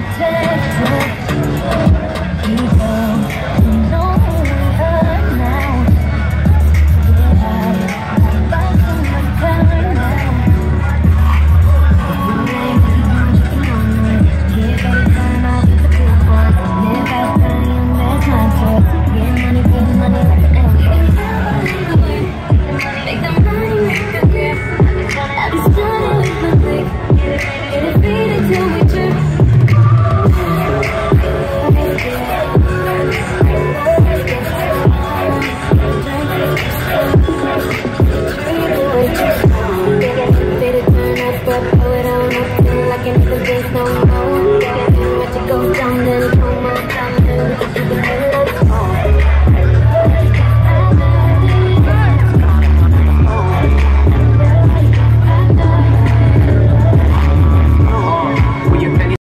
like.